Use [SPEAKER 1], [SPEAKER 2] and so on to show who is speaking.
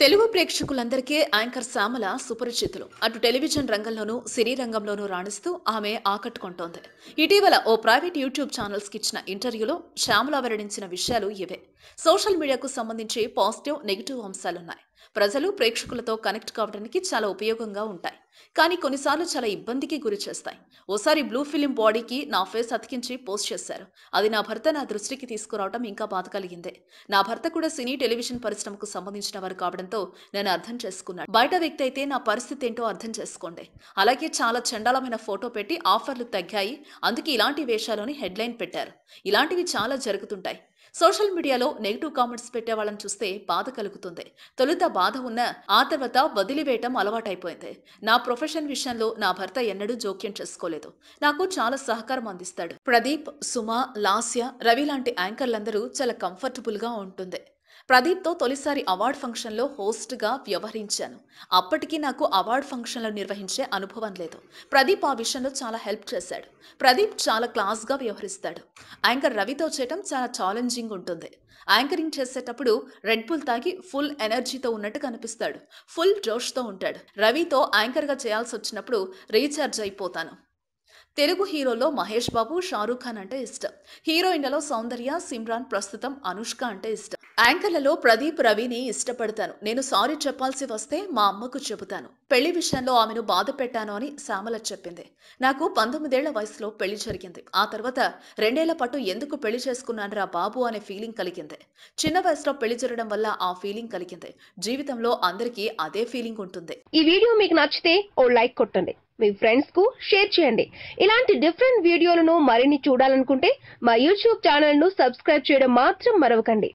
[SPEAKER 1] తెలుగు ప్రేక్షకులందరికీ యాంకర్ శ్యామల సుపరిచితులు. అటు టెలివిజన్ రంగంలోనూ సినీ రంగంలోనూ రాణిస్తూ ఆమె ఆకట్టుకుంటోంది. ఇటీవల ఓ ప్రైవేట్ యూట్యూబ్ ఛానల్స్కి ఇచ్చిన ఇంటర్వ్యూలో శ్యామల వెల్లడించిన విషయాలు ఇవే. సోషల్ మీడియాకు సంబంధించి పాజిటివ్ నెగిటివ్ అంశాలున్నాయి. ప్రజలు ప్రేక్షకులతో కనెక్ట్ కావడానికి చాలా ఉపయోగంగా ఉంటాయి. కానీ కొన్నిసార్లు చాలా ఇబ్బందికి గురి చేస్తాయి. ఓసారి బ్లూ ఫిలిం బాడీకి నా ఫేస్ అతికించి పోస్ట్ చేశారు. అది నా భర్త నా దృష్టికి తీసుకురావడం ఇంకా బాధ కలిగిందే. నా భర్త కూడా సినీ టెలివిజన్ పరిశ్రమకు సంబంధించిన వారు కావడంతో నేను అర్థం చేసుకున్నాను. బయట వ్యక్తి అయితే నా పరిస్థితి ఏంటో అర్థం చేసుకోండి. అలాగే చాలా చండాలమైన ఫోటో పెట్టి ఆఫర్లు తగ్గాయి. అందుకే ఇలాంటి వేషాలని హెడ్లైన్ పెట్టారు. ఇలాంటివి చాలా జరుగుతుంటాయి. సోషల్ మీడియాలో నెగిటివ్ కామెంట్స్ పెట్టే వాళ్ళని చూస్తే బాధ కలుగుతుంది. తొలుత బాధ ఉన్న ఆ తర్వాత వదిలివేయటం అలవాటైపోయింది. నా ప్రొఫెషన్ విషయంలో నా భర్త ఎన్నడూ జోక్యం చేసుకోలేదు. నాకు చాలా సహకారం అందిస్తాడు. ప్రదీప్ సుమ లాస్య రవి లాంటి యాంకర్లందరూ చాలా కంఫర్టబుల్గా ఉంటుంది ప్రదీప్తో తొలిసారి అవార్డ్ ఫంక్షన్లో హోస్ట్గా వ్యవహరించాను. అప్పటికి నాకు అవార్డ్ ఫంక్షన్లు నిర్వహించే అనుభవం లేదు. ప్రదీప్ ఆ విషయంలో చాలా హెల్ప్ చేశాడు. ప్రదీప్ చాలా క్లాస్గా వ్యవహరిస్తాడు. యాంకర్ రవితో చేయటం చాలా ఛాలెంజింగ్ ఉంటుంది. యాంకరింగ్ చేసేటప్పుడు రెడ్ బుల్ తాగి ఫుల్ ఎనర్జీతో ఉన్నట్టు కనిపిస్తాడు. ఫుల్ జోష్తో ఉంటాడు. రవితో యాంకర్గా చేయాల్సి వచ్చినప్పుడు రీఛార్జ్ అయిపోతాను. తెలుగు హీరోలో మహేష్ బాబు షారూఖ్ ఖాన్ అంటే ఇష్టం. హీరోయిన్లలో సౌందర్య సిమ్రాన్ ప్రస్తుతం అనుష్క అంటే ఇష్టం. యాంకర్లలో ప్రదీప్ రవిని ఇష్టపడతాను. నేను సారీ చెప్పాల్సి వస్తే మా అమ్మకు చెబుతాను. పెళ్ళి విషయంలో ఆమెను బాధ పెట్టాను అని శ్యామల చెప్పింది. నాకు పంతొమ్మిదేళ్ళ వయసులో పెళ్ళి జరిగింది. ఆ తర్వాత రెండేళ్ళ పాటు ఎందుకు పెళ్ళి చేసుకున్నానరా బాబు అనే ఫీలింగ్ కలిగింది. చిన్న వయసులో పెళ్ళి జరగడం వల్ల ఆ ఫీలింగ్ కలిగింది. జీవితంలో అందరికీ అదే ఫీలింగ్ ఉంటుంది.
[SPEAKER 2] ఈ వీడియో మీకు నచ్చితే ఓ లైక్ కొట్టండి. మీ ఫ్రెండ్స్కు షేర్ చేయండి. ఇలాంటి డిఫరెంట్ వీడియోలను మరిన్ని చూడాలనుకుంటే మా యూట్యూబ్ ఛానల్ను సబ్స్క్రైబ్ చేయడం మాత్రం మరవకండి.